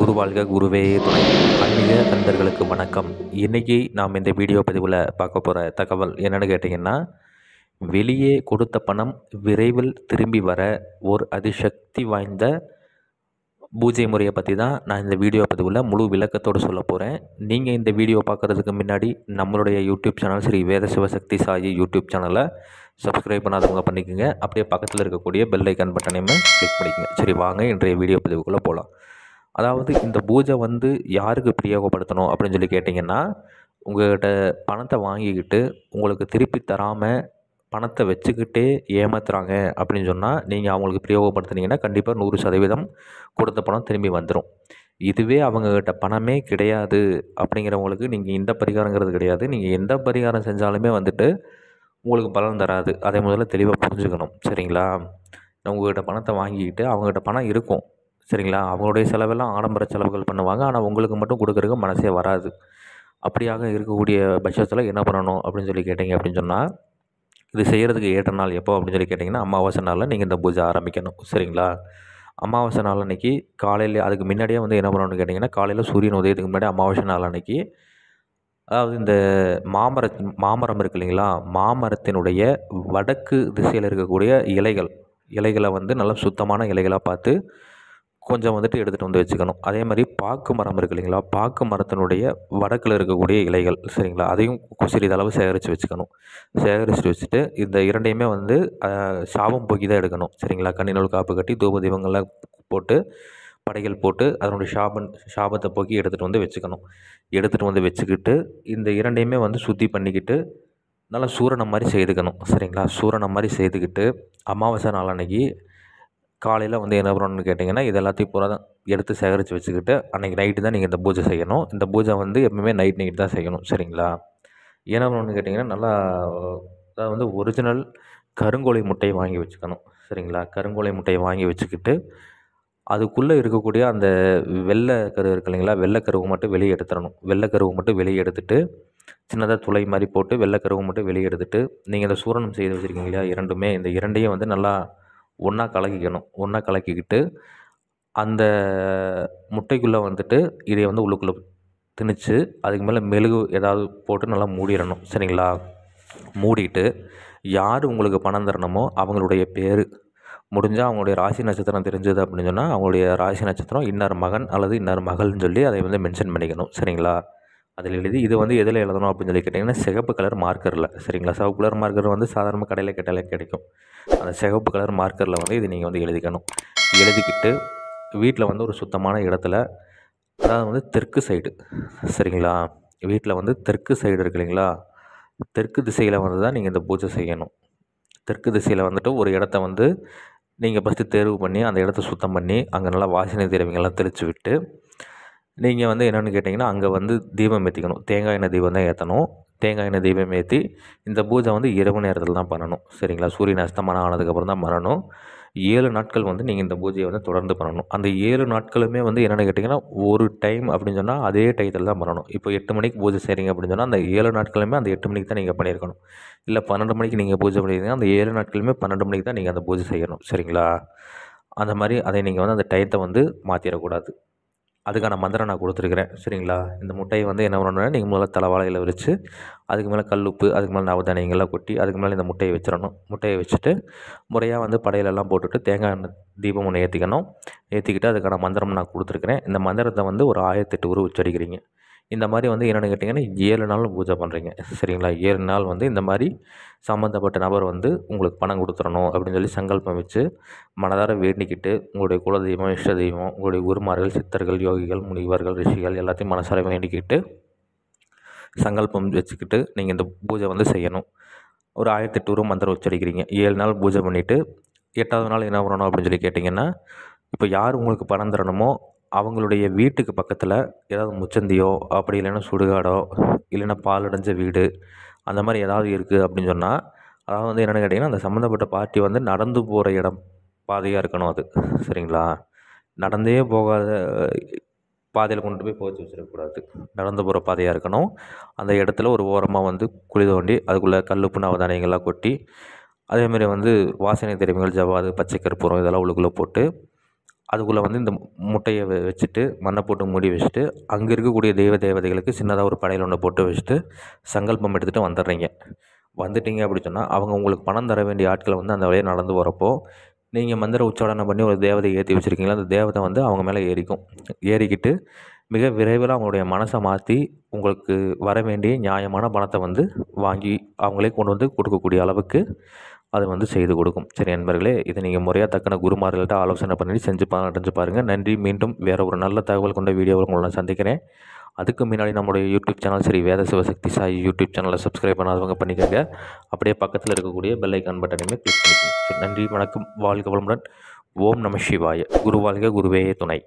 குரு வாழ்க குருவே துணை. ஆன்மீக நண்பர்களுக்கு வணக்கம். இன்றைக்கி நாம் இந்த வீடியோ பதிவில் பார்க்க போகிற தகவல் என்னென்னு கேட்டிங்கன்னா வெளியே கொடுத்த பணம் விரைவில் திரும்பி வர ஒரு அதிசக்தி வாய்ந்த பூஜை முறையை பற்றி தான் நான் இந்த வீடியோ பதிவில் முழு விளக்கத்தோடு சொல்ல போகிறேன் நீங்கள் இந்த வீடியோ பார்க்குறதுக்கு முன்னாடி நம்மளுடைய YouTube channel Sri Veda Sivasakthi Sai YouTube சேனலை சப்ஸ்கிரைப் பண்ணாதவங்க பண்ணிக்கோங்க. அப்படியே பக்கத்தில் இருக்கக்கூடிய பெல் ஐக்கான் பட்டனையுமே கிளிக் பண்ணிக்கோங்க. சரி வாங்க இன்றைய வீடியோ பதிவுக்குள்ளே போகலாம் அதாவது இந்த பூஜை வந்து யாருக்கு பிரயோகப்படுத்தணும் அப்படின்னு சொல்லி கேட்டிங்கன்னா உங்கள்கிட்ட பணத்தை வாங்கிக்கிட்டு உங்களுக்கு திருப்பி தராமல் பணத்தை வச்சுக்கிட்டே ஏமாத்துறாங்க அப்படின்னு சொன்னால் நீங்கள் அவங்களுக்கு பிரயோகப்படுத்துனீங்கன்னா கண்டிப்பாக நூறு சதவீதம் கொடுத்த பணம் திரும்பி வந்துடும் இதுவே அவங்கக்கிட்ட பணமே கிடையாது அப்படிங்கிறவங்களுக்கு நீங்கள் இந்த பரிகாரங்கிறது கிடையாது. நீங்கள் எந்த பரிகாரம் செஞ்சாலுமே வந்துட்டு உங்களுக்கு பலன் தராது. அதை முதல்ல தெளிவாக புரிஞ்சுக்கணும். சரிங்களா? உங்கள்கிட்ட பணத்தை வாங்கிக்கிட்டு அவங்ககிட்ட பணம் இருக்கும். சரிங்களா? அவங்களுடைய செலவெல்லாம் ஆடம்பர செலவுகள் பண்ணுவாங்க. ஆனால் உங்களுக்கு மட்டும் கொடுக்குறதுக்கு மனசே வராது. அப்படியாக இருக்கக்கூடிய பட்சத்தில் என்ன பண்ணணும் அப்படின்னு சொல்லி கேட்டிங்க அப்படின்னு சொன்னால் இது செய்கிறதுக்கு ஏற்ற நாள் எப்போ அப்படின்னு சொல்லி கேட்டிங்கன்னா அமாவாசை நாளில் நீங்கள் இந்த பூஜை ஆரம்பிக்கணும். சரிங்களா? அமாவாசை நாள் அன்றைக்கி காலையில் அதுக்கு முன்னாடியே வந்து என்ன பண்ணணும்னு கேட்டிங்கன்னா காலையில் சூரியன் உதயத்துக்கு முன்னாடி அமாவாசை நாள் அன்றைக்கி அதாவது இந்த மாமர மாமரம் இருக்கு இல்லைங்களா? மாமரத்தினுடைய வடக்கு திசையில் இருக்கக்கூடிய இலைகள் இலைகளை வந்து நல்லா சுத்தமான இலைகளாக பார்த்து கொஞ்சம் வந்துட்டு எடுத்துகிட்டு வந்து வச்சுக்கணும். அதே மாதிரி பாக்கு மரம் இருக்கு இல்லைங்களா? பாக்கு மரத்தினுடைய வடக்கில் இருக்கக்கூடிய இலைகள் சரிங்களா? அதையும் சிறிதளவு சேகரித்து வச்சுக்கணும். சேகரித்து வச்சுட்டு இந்த இரண்டையுமே வந்து சாபம் போக்கி தான் எடுக்கணும் சரிங்களா? கண்ணினூல் காப்பு கட்டி தூப தீபங்கள்லாம் போட்டு படைகள் போட்டு அதனுடைய ஷாபன் சாபத்தை போக்கி எடுத்துகிட்டு வந்து வச்சுக்கணும். எடுத்துகிட்டு வந்து வச்சுக்கிட்டு இந்த இரண்டையுமே வந்து சுத்தி பண்ணிக்கிட்டு நல்லா சூரணம் மாதிரி செய்துக்கணும் சரிங்களா? சூரணம் மாதிரி செய்துக்கிட்டு அமாவாசை நாள் அன்னைக்கு காலையில் வந்து என்ன பண்ணணும்னு கேட்டிங்கன்னா இது எல்லாத்தையும் பூரா தான் எடுத்து சேகரித்து வச்சுக்கிட்டு அன்றைக்கி நைட்டு தான் நீங்கள் இந்த பூஜை செய்யணும். இந்த பூஜை வந்து எப்பவுமே நைட் நைட் தான் செய்யணும். சரிங்களா? என்ன பண்ணணும்னு கேட்டிங்கன்னா நல்லா அதாவது வந்து ஒரிஜினல் கருங்கோழி முட்டையை வாங்கி வச்சுக்கணும். சரிங்களா? கருங்கோழி முட்டையை வாங்கி வச்சுக்கிட்டு அதுக்குள்ளே இருக்கக்கூடிய அந்த வெள்ளை கரு இருக்கு இல்லைங்களா? வெள்ளைக்கருவு மட்டும் வெளியே எடுத்துடணும். வெள்ளைக்கருவு மட்டும் வெளியே எடுத்துட்டு சின்னதாக துளை மாதிரி போட்டு வெள்ளைக்கருவு மட்டும் வெளியே எடுத்துட்டு நீங்கள் இந்த சூரணம் செய்து வச்சுருக்கீங்க இல்லையா? இரண்டுமே இந்த இரண்டையும் வந்து நல்லா ஒன்றா கலக்கிக்கணும். ஒன்றா கலக்கிக்கிட்டு அந்த முட்டைக்குள்ளே வந்துட்டு இதை வந்து உள்ளுக்குள்ளே திணிச்சு அதுக்கு மேலே மெழுகு ஏதாவது போட்டு நல்லா மூடிடணும். சரிங்களா? மூடிட்டு யார் உங்களுக்கு பணம் தரணுமோ அவங்களுடைய பேர். முடிஞ்சால் அவங்களுடைய ராசி நட்சத்திரம் தெரிஞ்சது அப்படின்னு சொன்னால் அவங்களுடைய ராசி நட்சத்திரம் இன்னொரு மகன் அல்லது இன்னொரு மகள்னு சொல்லி அதை வந்து மென்ஷன் பண்ணிக்கணும். சரிங்களா? அதில் எழுதி இது வந்து எதில் எழுதணும்? அப்படின்னு சொல்லி கேட்டிங்கன்னா சிகப்பு கலர் மார்க்கரில் சரிங்களா? சிவப்பு கலர் மார்க்கர் வந்து சாதாரண கடையில் கேட்டாலே கிடைக்கும். அந்த சிகப்பு கலர் மார்க்கரில் வந்து இது நீங்கள் வந்து எழுதிக்கணும். எழுதிக்கிட்டு வீட்டில் வந்து ஒரு சுத்தமான இடத்துல அதாவது வந்து தெற்கு சைடு சரிங்களா? வீட்டில் வந்து தெற்கு சைடு இருக்கு இல்லைங்களா? தெற்கு திசையில் வந்து தான் நீங்கள் இந்த பூஜை செய்யணும். தெற்கு திசையில் வந்துட்டு ஒரு இடத்த வந்து நீங்கள் ஃபஸ்ட்டு தேர்வு பண்ணி அந்த இடத்த சுத்தம் பண்ணி அங்கே நல்லா வாசனை திரவியங்கள்லாம் தெளித்து விட்டு நீங்கள் வந்து என்னென்னு கேட்டிங்கன்னா அங்கே வந்து தீபம் ஏற்றிக்கணும் தேங்காய் எண்ணெய் தீபம் தான் ஏற்றணும் தேங்காய் எண்ணெய் தீபம் ஏற்றி இந்த பூஜை வந்து இரவு நேரத்தில் தான் பண்ணணும். சரிங்களா? சூரியன் அஸ்தமனம் ஆனதுக்கப்புறம் தான் பண்ணணும். ஏழு நாட்கள் வந்து நீங்கள் இந்த பூஜையை வந்து தொடர்ந்து பண்ணணும். அந்த ஏழு நாட்களுமே வந்து என்னென்னு கேட்டிங்கன்னா ஒரு டைம் அப்படின்னு சொன்னால் அதே டயத்தில் தான் பண்ணணும். இப்போ எட்டு மணிக்கு பூஜை செய்கிறீங்க அப்படின்னு சொன்னால் அந்த ஏழு நாட்களுமே அந்த எட்டு மணிக்கு தான் நீங்கள் பண்ணியிருக்கணும். இல்லை பன்னெண்டு மணிக்கு நீங்கள் பூஜை பண்ணியிருந்தீங்க அந்த ஏழு நாட்களுமே பன்னெண்டு மணிக்கு தான் நீங்கள் அந்த பூஜை செய்யணும். சரிங்களா? அந்த மாதிரி அதை நீங்கள் வந்து அந்த டயத்தை வந்து மாற்றிடக்கூடாது அதுக்கான மந்திரம் நான் கொடுத்துருக்குறேன். சரிங்களா? இந்த முட்டையை வந்து என்ன பண்ணணும்னா நீங்கள் முதல்ல தலைவாழையில் விரித்து அதுக்கு மேலே கல் உப்பு அதுக்கு மேலே நவதானியங்கள்லாம் கொட்டி அதுக்கு மேலே இந்த முட்டையை வச்சிடணும். முட்டையை வச்சுட்டு முறையாக வந்து படையிலெல்லாம் போட்டுட்டு தேங்காய் எண்ணெய் தீபம் ஒன்று ஏற்றிக்கணும் ஏற்றிக்கிட்டு அதுக்கான மந்திரம் நான் கொடுத்துருக்குறேன். இந்த மந்திரத்தை வந்து ஒரு ஆயிரத்தெட்டு உரு உச்சரிக்கிறீங்க. இந்த மாதிரி வந்து என்னென்னு கேட்டிங்கன்னா ஏழு நாள் பூஜை பண்ணுறீங்க சரிங்களா? ஏழு நாள் வந்து இந்த மாதிரி சம்மந்தப்பட்ட நபர் வந்து உங்களுக்கு பணம் கொடுத்துடணும் அப்படின்னு சொல்லி சங்கல்பம் வச்சு மனதார வேண்டிக்கிட்டு உங்களுடைய குலதெய்வம் இஷ்ட தெய்வம் உங்களுடைய குருமார்கள் சித்தர்கள் யோகிகள் முனிவர்கள் ரிஷிகள் எல்லாத்தையும் மனசார வேண்டிக்கிட்டு சங்கல்பம் வச்சுக்கிட்டு நீங்கள் இந்த பூஜை வந்து செய்யணும். ஒரு ஆயிரத்தி எட்டு மந்திரம் உச்சரிக்கிறீங்க ஏழு நாள் பூஜை பண்ணிவிட்டு எட்டாவது நாள் என்ன பண்ணணும் அப்படின்னு சொல்லி கேட்டிங்கன்னா இப்போ யார் உங்களுக்கு பணம் தரணுமோ அவங்களுடைய வீட்டுக்கு பக்கத்தில் ஏதாவது முச்சந்தியோ அப்படி இல்லைன்னா சுடுகாடோ இல்லைன்னா பால் அடைஞ்ச வீடு அந்த மாதிரி ஏதாவது இருக்குது அப்படின்னு சொன்னால் அதாவது வந்து என்னென்னு கேட்டிங்கன்னா அந்த சம்மந்தப்பட்ட பார்ட்டி வந்து நடந்து போகிற இடம் பாதையாக இருக்கணும் அது. சரிங்களா? நடந்தே போகாத பாதையில் கொண்டு போய் போச்சு வச்சிடக்கூடாது நடந்து போகிற பாதையாக இருக்கணும். அந்த இடத்துல ஒரு ஓரமாக வந்து குழி தோண்டி அதுக்குள்ளே கல்லுப்பு நவதானியங்கள்லாம் கொட்டி அதேமாதிரி வந்து வாசனை திரவியங்கள் ஜவாது பச்சை கற்பூரம் இதெல்லாம் உள்ளுக்குள்ளே போட்டு அதுக்குள்ளே வந்து இந்த முட்டையை வ வச்சுட்டு மண்ணை போட்டு மூடி வச்சுட்டு அங்கே இருக்கக்கூடிய தெய்வ தேவதைகளுக்கு சின்னதாக ஒரு படையல் ஒன்று போட்டு வச்சுட்டு சங்கல்பம் எடுத்துகிட்டு வந்துடுறீங்க. வந்துட்டீங்க அப்படி சொன்னால் அவங்க உங்களுக்கு பணம் தர வேண்டிய ஆட்களை வந்து அந்த வழியாக நடந்து வரப்போ நீங்கள் மந்திர உச்சாரணம் பண்ணி ஒரு தேவதை ஏற்றி வச்சுருக்கீங்களா? அந்த தேவதை வந்து அவங்க மேலே ஏறிக்கும். ஏறிக்கிட்டு மிக விரைவில் அவங்களுடைய மனசை மாற்றி உங்களுக்கு வர வேண்டிய நியாயமான பணத்தை வந்து வாங்கி அவங்களே கொண்டு வந்து கொடுக்கக்கூடிய அளவுக்கு அது வந்து செய்து கொடுக்கும். சரி நண்பர்களே இதை நீங்கள் முறையாக தக்கன குருமார்கள்ட்ட ஆலோசனை பண்ணி செஞ்சு பா அடைஞ்சு பாருங்கள் நன்றி. மீண்டும் வேறு ஒரு நல்ல தகவல் கொண்ட வீடியோவில் உங்களை நான் சந்திக்கிறேன். அதுக்கு முன்னாடி நம்மளுடைய யூடியூப் சேனல் சரி வேத சிவசக்தி சாய் யூடியூப் சேனலை சப்ஸ்கிரைப் பண்ணாதவங்க பண்ணிக்கோங்க. அப்படியே பக்கத்தில் இருக்கக்கூடிய பெல் ஐக்கான் பட்டனையுமே கிளிக் பண்ணிக்கோங்க. நன்றி. வணக்கம். வாழ்க வளமுடன். ஓம் நம சிவாய. குரு வாழ்க குருவே துணை.